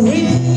read